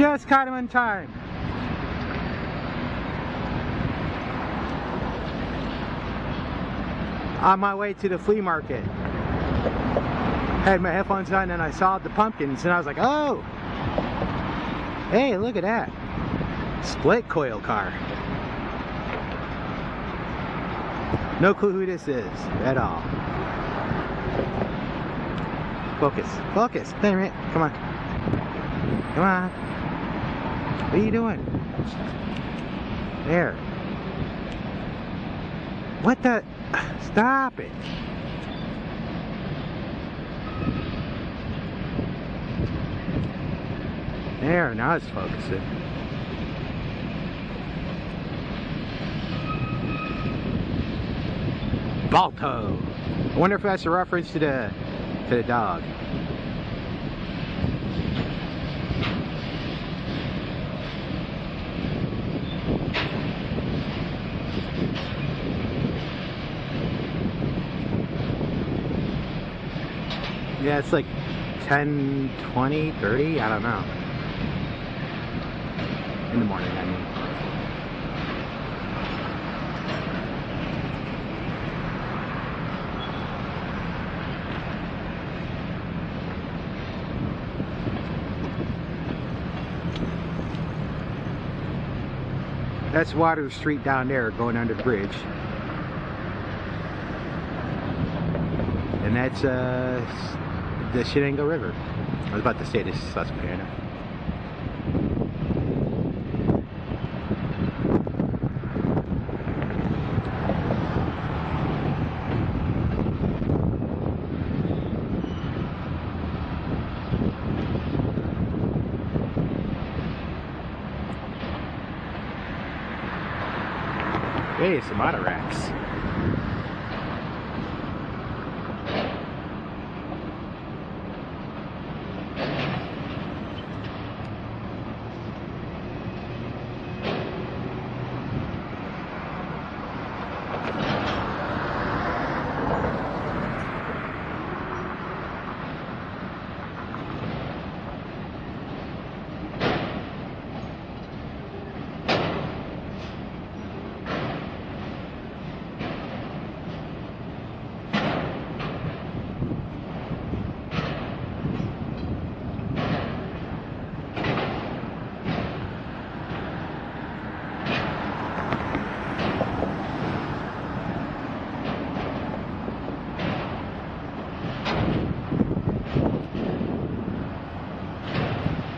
Just caught him in time. On my way to the flea market. Had my headphones on and I saw the pumpkins and I was like, oh! Hey, look at that. Split coil car. No clue who this is at all. Focus, focus, damn it, come on. Come on. What are you doing? There. What the? Stop it. There, now it's focusing. Balto. I wonder if that's a reference to the to the dog. Yeah, it's like 10, 20, 30, I don't know. In the morning, I mean. That's Water Street down there going under the bridge. And that's uh, the Shenango River. I was about to say this is Susquehanna. Hey, some autoracks.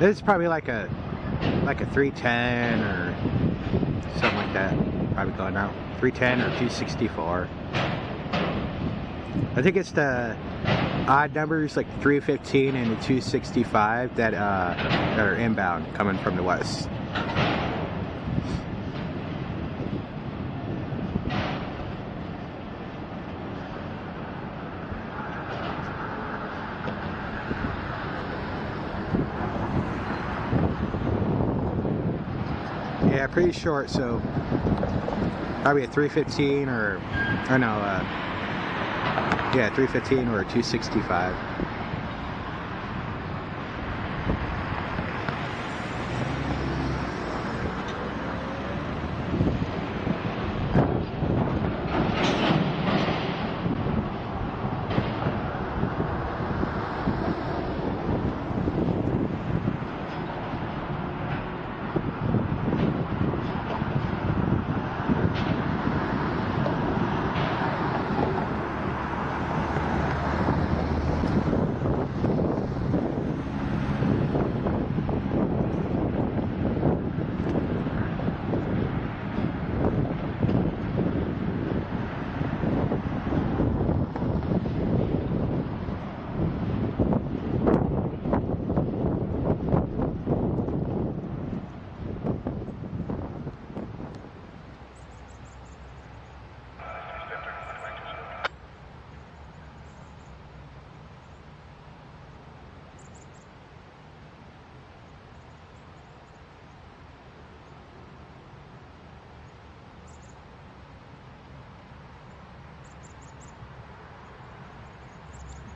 This is probably like a like a 310 or something like that. Probably going out 310 or 264. I think it's the odd numbers like 315 and the 265 that uh, that are inbound coming from the west. Yeah, pretty short, so probably a 315 or, or no, uh, yeah, 315 or a 265.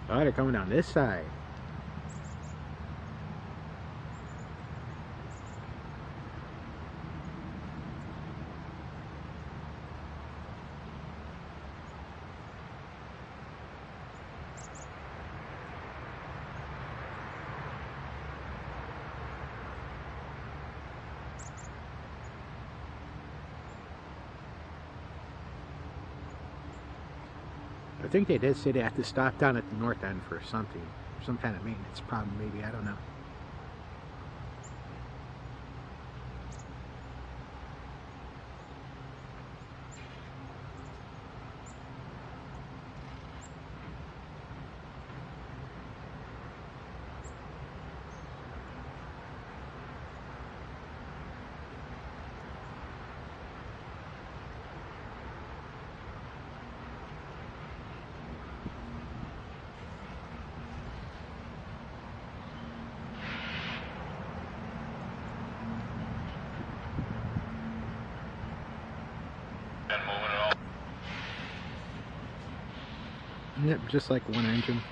Oh, they're coming down this side. I think they did say they have to stop down at the north end for something, some kind of maintenance problem, maybe. I don't know. Yep, just like one engine.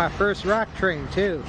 My first rock train too.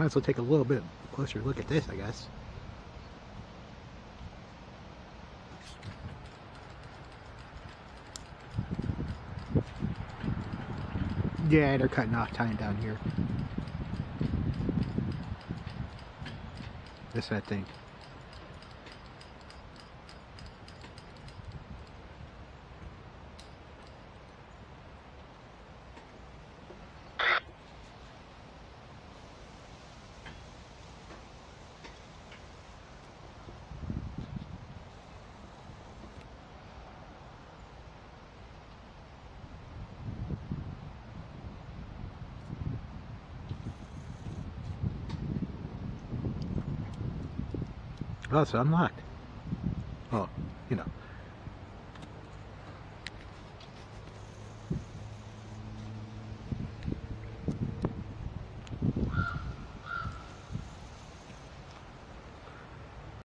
Might as well take a little bit closer look at this, I guess. Yeah, they're cutting off time down here. This that thing. Oh, it's unlocked. Oh, you know,